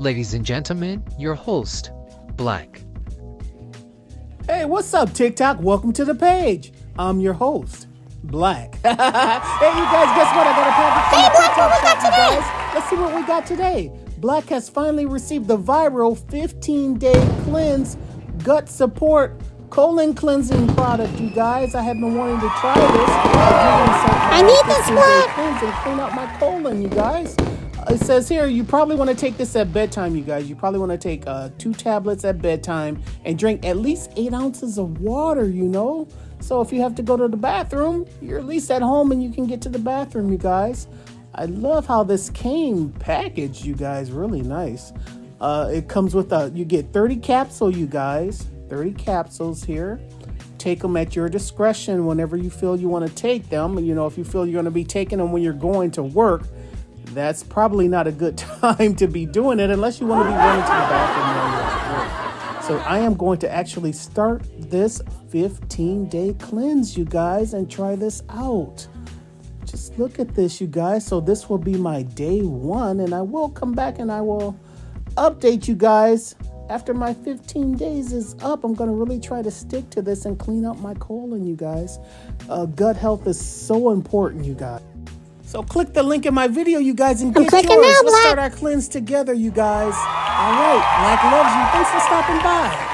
Ladies and gentlemen, your host, Black. Hey, what's up, TikTok? Welcome to the page. I'm your host, Black. hey, you guys, guess what? I got a package. Hey, Black, what we got today? Guys. Let's see what we got today. Black has finally received the viral 15 day cleanse gut support colon cleansing product, you guys. I have been wanting to try this. I need this Black. Cleanse and clean out my colon, you guys. It says here you probably want to take this at bedtime, you guys. You probably want to take uh, two tablets at bedtime and drink at least eight ounces of water, you know? So if you have to go to the bathroom, you're at least at home and you can get to the bathroom, you guys. I love how this came packaged, you guys. Really nice. Uh, it comes with a, you get 30 capsule, you guys. 30 capsules here. Take them at your discretion whenever you feel you want to take them. You know, if you feel you're going to be taking them when you're going to work, that's probably not a good time to be doing it unless you want to be running to the bathroom. So I am going to actually start this 15 day cleanse, you guys, and try this out. Just look at this, you guys. So this will be my day one, and I will come back and I will update you guys after my 15 days is up, I'm going to really try to stick to this and clean up my colon, you guys. Uh, gut health is so important, you guys. So click the link in my video, you guys, and get yours. Now, Let's start our cleanse together, you guys. All right. Black loves you. Thanks for stopping by.